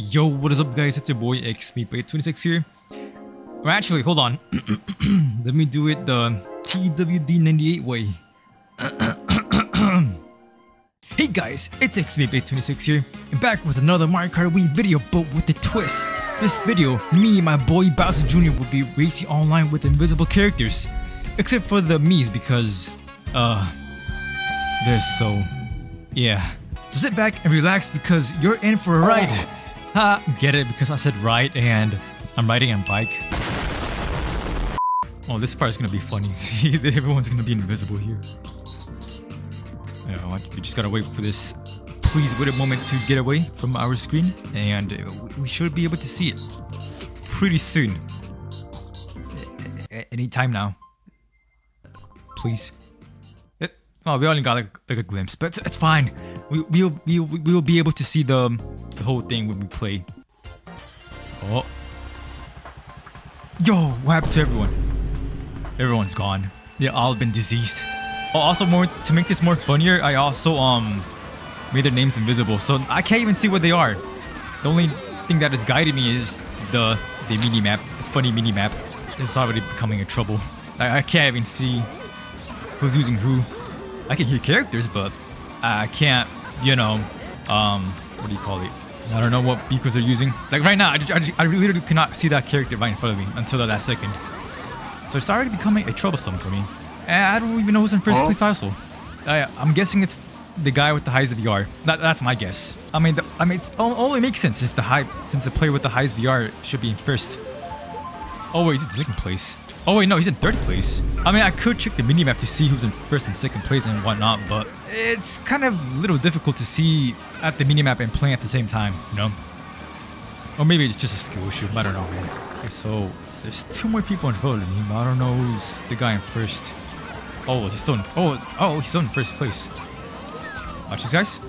Yo, what is up guys? It's your boy xMeap826 here. Or actually, hold on. Let me do it the TWD98 way. hey guys, it's xMeap826 here. And back with another Mario Kart Wii video, but with a twist. This video, me and my boy Bowser Jr. will be racing online with invisible characters. Except for the Miis because, uh, they're so, yeah. So sit back and relax because you're in for a ride. Ha, get it because I said ride and I'm riding a bike. Oh, this part is gonna be funny. Everyone's gonna be invisible here. Yeah, we just gotta wait for this please wait a moment to get away from our screen and uh, we should be able to see it pretty soon. Anytime now. Please. Oh, we only got like, like a glimpse, but it's, it's fine. We, we'll, we'll, we'll be able to see the, the whole thing when we play. Oh. Yo, what happened to everyone? Everyone's gone. They all been diseased. Oh, also more to make this more funnier, I also um made their names invisible, so I can't even see what they are. The only thing that is guiding me is the the mini map, the funny mini map. It's already becoming a trouble. I, I can't even see who's using who. I can hear characters, but I can't, you know, um, what do you call it? I don't know what vehicles they're using. Like right now, I, I, I literally cannot see that character right in front of me until the last second. So it's already becoming a troublesome for me. And I don't even know who's in first place also. I, I'm guessing it's the guy with the highest VR. That, that's my guess. I mean, the, I mean, it only makes sense since the high, since the player with the highest VR should be in first. Oh wait, he's in second place. Oh wait, no, he's in third place. I mean, I could check the minimap to see who's in first and second place and whatnot, but it's kind of a little difficult to see at the minimap and playing at the same time, you know? Or maybe it's just a skill issue, I don't know, man. Okay, so there's two more people in front of me, I don't know who's the guy in first. Oh, he's still in, oh, oh, he's still in first place. Watch this, guys.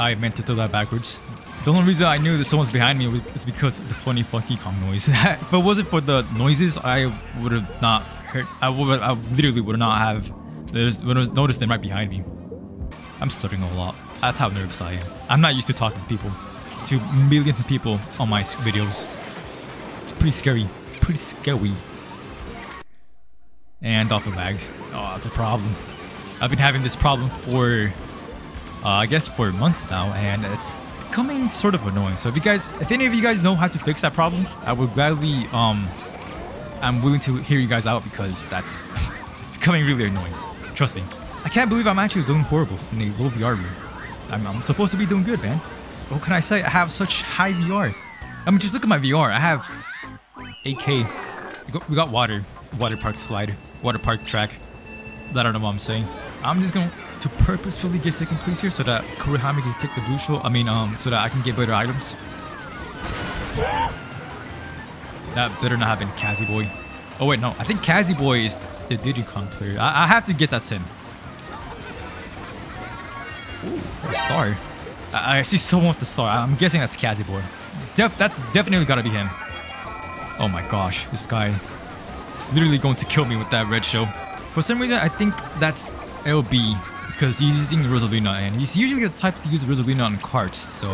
I meant to throw that backwards. The only reason I knew that someone's behind me was is because of the funny Funky Kong noise. if it wasn't for the noises, I would have not heard. I would. I literally would not have noticed them right behind me. I'm stuttering a lot. That's how nervous I am. I'm not used to talking to people, to millions of people on my videos. It's pretty scary. Pretty scary. And off the lagged. Oh, that's a problem. I've been having this problem for, I guess, for a month now, and it's becoming sort of annoying. So if you guys, if any of you guys know how to fix that problem, I would gladly, um, I'm willing to hear you guys out because that's, it's becoming really annoying. Trust me. I can't believe I'm actually doing horrible in a low VR room. I'm, I'm supposed to be doing good, man. What can I say? I have such high VR. I mean, just look at my VR. I have 8K. We got, we got water, water park slide, water park track. I don't know what I'm saying. I'm just going to purposefully get second place here so that Kurihami can take the blue shell. I mean, um, so that I can get better items. that better not have been Kazi Boy. Oh wait, no. I think Kazi Boy is the Kong player. I, I have to get that sim. Ooh, a star. I, I, see someone with the star. I'm guessing that's Kazi Boy. Def that's definitely gotta be him. Oh my gosh, this guy is literally going to kill me with that red show. For some reason, I think that's LB because he's using Rosalina and he's usually the type to use Rosalina on carts. So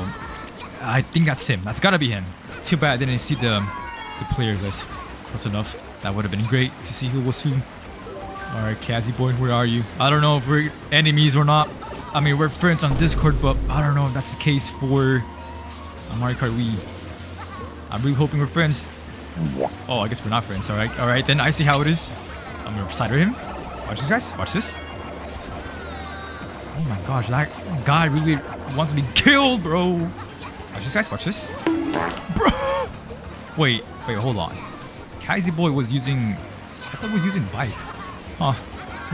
I think that's him. That's gotta be him. Too bad I didn't see the, the player list close enough. That would have been great to see who was who. Alright, Kazi boy, where are you? I don't know if we're enemies or not. I mean, we're friends on Discord, but I don't know if that's the case for Mario Kart Wii. I'm really hoping we're friends. Oh, I guess we're not friends. Alright, alright, then I see how it is. I'm gonna cider him. Watch this, guys. Watch this. Oh my gosh, that guy really wants to be killed, bro. Watch this, guys. Watch this. Bro. Wait, wait, hold on. Kazi Boy was using... I thought he was using bike. Huh.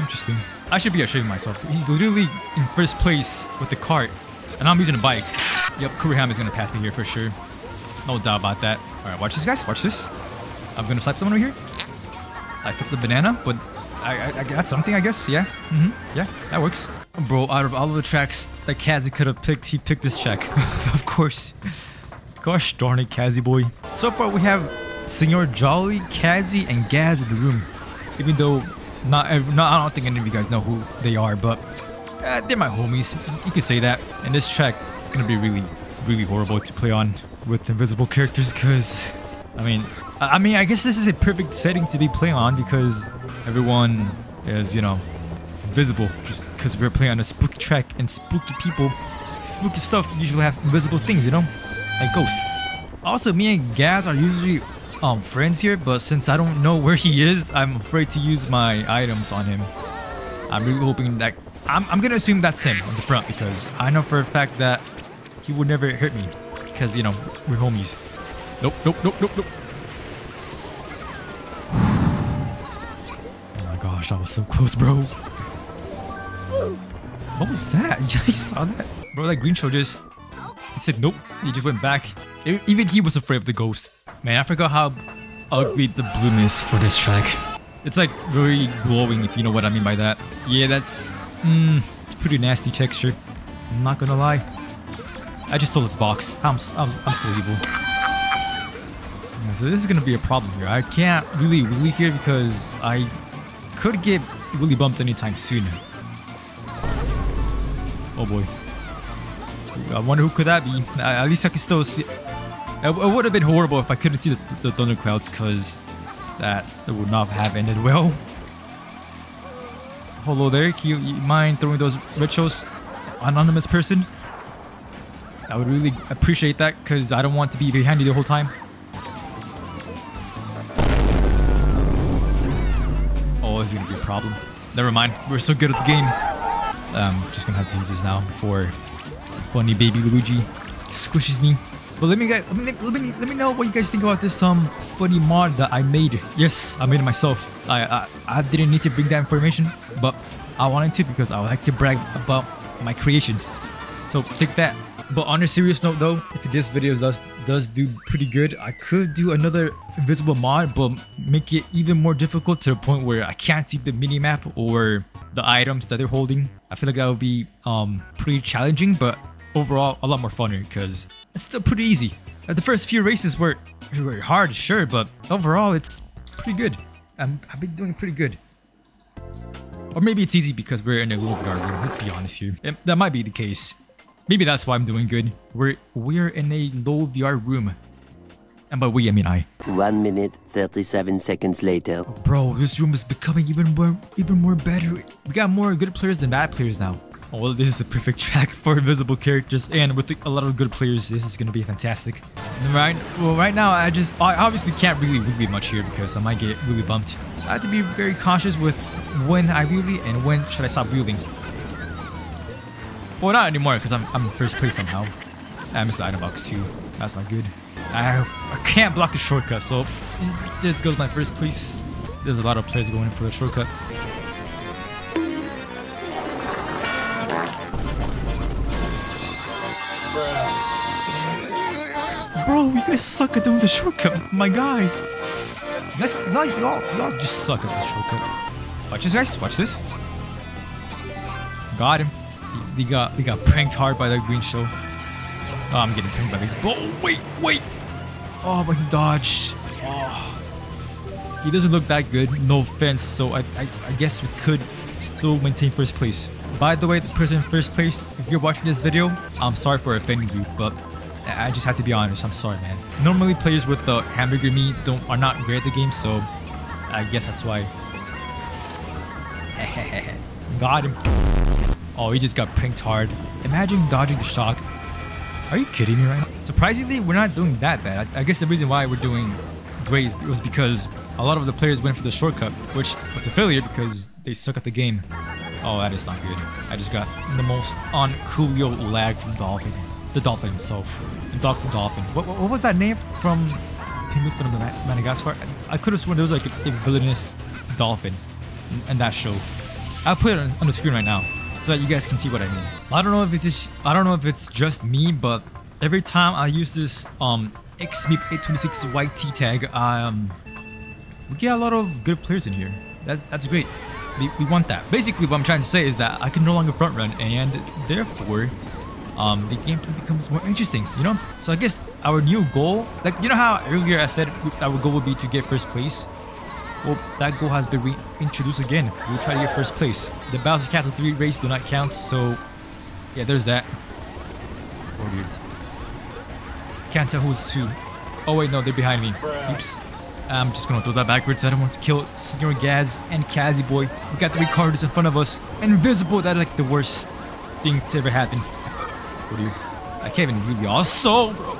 Interesting. I should be ashamed of myself. He's literally in first place with the cart, and I'm using a bike. Yep, Kurihama is going to pass me here for sure. No doubt about that. Alright, watch this, guys. Watch this. I'm going to slap someone over here. I slipped the banana, but I, I, I got something, I guess. Yeah. Mm hmm Yeah, that works. Bro, out of all of the tracks that Kazi could have picked, he picked this track. of course. Gosh darn it, Kazi boy. So far, we have Senor Jolly, Kazi, and Gaz in the room. Even though not, not I don't think any of you guys know who they are, but uh, they're my homies. You could say that. And this track, it's gonna be really, really horrible to play on with invisible characters because, I mean, I I mean, I guess this is a perfect setting to be playing on because everyone is, you know, invisible just because we're playing on a spooky track and spooky people, spooky stuff usually has invisible things, you know, like ghosts. Also, me and Gaz are usually um, friends here, but since I don't know where he is, I'm afraid to use my items on him. I'm really hoping that I'm, I'm gonna assume that's him on the front because I know for a fact that he would never hurt me because you know we're homies. Nope, nope, nope, nope, nope. Oh my gosh, that was so close, bro. What was that? You guys saw that? Bro, that green show just he said nope. He just went back. Even he was afraid of the ghost. Man, I forgot how ugly the bloom is for this track. It's like very glowing, if you know what I mean by that. Yeah, that's mm, it's pretty nasty texture. I'm not gonna lie. I just stole this box. I'm I'm, I'm so evil. Yeah, so this is gonna be a problem here. I can't really really here because I could get really bumped anytime soon. Oh boy. I wonder who could that be. At least I can still see. It, would have been horrible if I couldn't see the, the thunderclouds, because that, would not have ended well. Hello there, can you, you mind throwing those rituals, anonymous person? I would really appreciate that, because I don't want to be behind you the whole time. Oh, is gonna be a problem. Never mind, we're so good at the game. Um, just gonna have to use this now before funny baby Luigi squishes me. But let me guys, let me, let me let me know what you guys think about this um funny mod that I made. Yes, I made it myself. I I, I didn't need to bring that information, but I wanted to because I like to brag about my creations. So take that. But on a serious note though, if this video does does do pretty good, I could do another invisible mod, but make it even more difficult to the point where I can't see the mini map or the items that they're holding. I feel like that would be um pretty challenging, but overall a lot more funner because it's still pretty easy. Uh, the first few races were, were hard, sure, but overall it's pretty good. I'm, I've been doing pretty good. Or maybe it's easy because we're in a VR room. Let's be honest here. Eh, that might be the case. Maybe that's why I'm doing good. We're we're in a low VR room. And by we, I mean I. One minute, 37 seconds later. Bro, this room is becoming even more even more better. We got more good players than bad players now. Oh, well, this is a perfect track for invisible characters, and with a lot of good players, this is gonna be fantastic. And Right, well, right now I just I obviously can't really wheelie much here because I might get really bumped. So I have to be very cautious with when I wheelie and when should I stop wheeling. Well, not anymore because I'm I'm first place somehow. I missed the item box too. That's not good. I I can't block the shortcut, so there goes my first place. There's a lot of players going for the shortcut. Bro, you guys suck at doing the shortcut. My guy. You guys, y'all, y'all, y'all just suck at the shortcut. Watch this, guys. Watch this. Got him. He, he got he got pranked hard by that green show. Oh, I'm getting pranked by the. Oh, wait, wait. Oh, but he dodged. Oh. He doesn't look that good. No offense. So I, I, I guess we could still maintain first place. By the way, the person in first place, if you're watching this video, I'm sorry for offending you, but I I just had to be honest. I'm sorry, man. Normally, players with the hamburger meat don't are not great at the game, so I guess that's why. got him. Oh, he just got pranked hard. Imagine dodging the shock. Are you kidding me right now? Surprisingly, we're not doing that bad. I, I guess the reason why we're doing great was because a lot of the players went for the shortcut, which was a failure because they suck at the game. Oh, that is not good. I just got the most on Coolio lag from Dolphin. The Dolphin himself. Dr. Dolphin. What, what, what was that name from Penguins from Madagascar? I, I could have sworn there was like a, a villainous dolphin in, in that show. I'll put it on, on the screen right now so that you guys can see what I mean. I don't know if it's I don't know if it's just me, but every time I use this um xMeap826 YT tag, um we get a lot of good players in here. That that's great. We, we want that. Basically, what I'm trying to say is that I can no longer front run, and therefore, um, the gameplay becomes more interesting. You know. So I guess our new goal, like you know how earlier I said our goal would be to get first place. Well, that goal has been reintroduced again. We'll try to get first place. The Bowser Castle 3 race do not count, so yeah, there's that. Oh dude. Can't tell who's who. Oh wait, no, they're behind me. Oops. I'm just gonna throw that backwards. I don't want to kill Senor Gaz and Kazzy Boy. We got three cards in front of us. Invisible, that's like the worst thing to ever happen. What do you? I can't even really also, bro.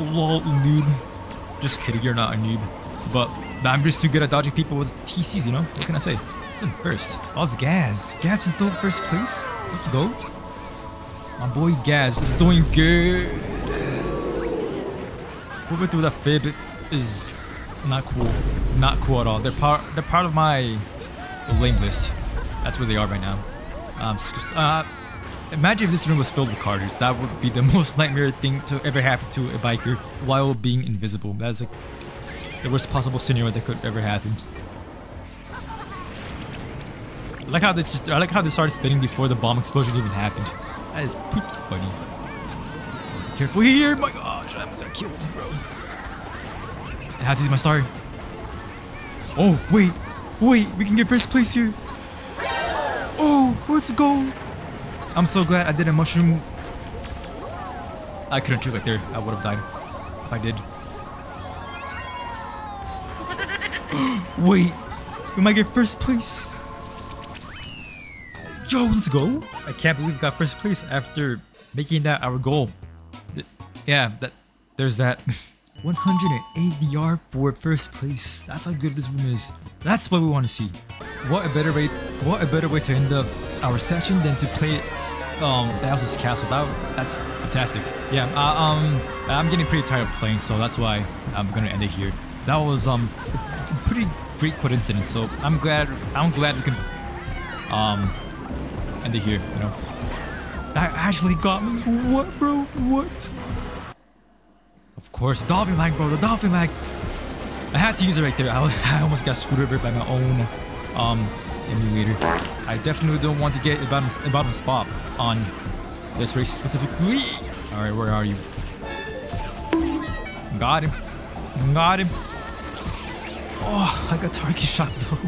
Lol, noob. Just kidding, you're not a noob. But I'm just too good at dodging people with TCs, you know? What can I say? First. Oh, it's Gaz. Gaz is still first place. Let's go. My boy Gaz is doing good. Moving through that fib is not cool. Not cool at all. They're part they're part of my lame list. That's where they are right now. Um, uh, imagine if this room was filled with carters. That would be the most nightmare thing to ever happen to a biker while being invisible. That's like the worst possible scenario that could ever happen. I like how they just, I like how they started spinning before the bomb explosion even happened. That is pretty funny. Careful here! My gosh, I almost got killed, bro. I have to use my star. Oh, wait. Wait, we can get first place here. Oh, let's go. I'm so glad I did a mushroom. I couldn't shoot right there. I would have died if I did. Wait, we might get first place. Yo, let's go. I can't believe we got first place after making that our goal. Yeah, that there's that. 108 VR for first place. That's how good this room is. That's what we want to see. What a better way! What a better way to end up our session than to play um Bowser's Castle. That that's fantastic. Yeah, uh, um, I'm getting pretty tired of playing, so that's why I'm gonna end it here. That was um pretty great coincidence. So I'm glad I'm glad we can um end it here. You know, that actually got me. What, bro? What? Of course, dolphin lag, bro. The dolphin lag. I had to use it right there. I, I almost got screwed over by my own um, emulator. I definitely don't want to get a bottom, a bottom spot on this race specifically. All right, where are you? Got him. Got him. Oh, I got target shot though.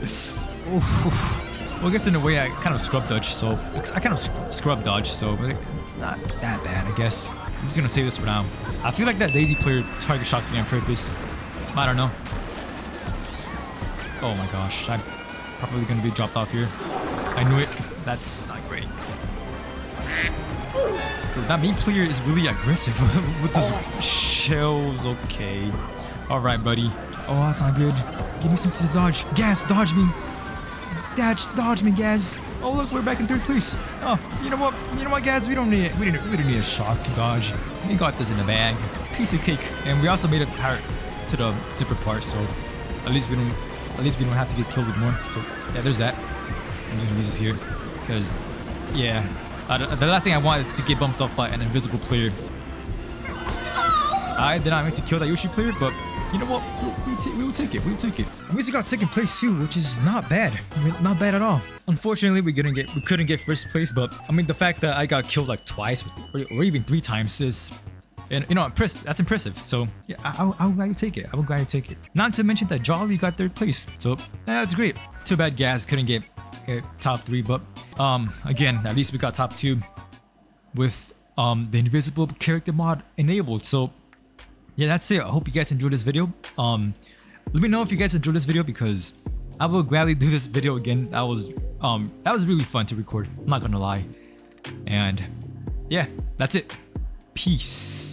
Oof. Well, I guess in a way I kind of scrub dodge, so I kind of scrub dodge, so it's not that bad, I guess. I'm just gonna save this for now. I feel like that Daisy player target shot me on purpose. I don't know. Oh my gosh, I'm probably gonna be dropped off here. I knew it. That's not great. That main player is really aggressive with those shells. Okay. All right, buddy. Oh, that's not good. Give me something to dodge. Gas, dodge me. Dodge, dodge me, Gaz. Oh look, we're back in third place. Oh, you know what? You know what, Gaz? We don't need we don't we don't need a shock dodge. We got this in the bag. Piece of cake. And we also made it part to the zipper part, so at least we don't at least we don't have to get killed with more. So yeah, there's that. I'm just gonna use this here because yeah, uh, the last thing I want is to get bumped off by an invisible player. I did not mean to kill that Yoshi player, but you know what? We'll, we'll, take it. We'll take it. We also got second place too, which is not bad. I mean, not bad at all. Unfortunately, we couldn't get we couldn't get first place, but I mean the fact that I got killed like twice or, or even three times is and you know. That's impressive. So yeah, I, I, will glad you take it. I will gladly take it. Not to mention that Jolly got third place. So that's great. Too bad Gaz couldn't get uh, top three, but um, again, at least we got top two with um the invisible character mod enabled. So yeah, that's it. I hope you guys enjoyed this video. Um, let me know if you guys enjoyed this video because I will gladly do this video again. That was um that was really fun to record. I'm not gonna lie. And yeah, that's it. Peace.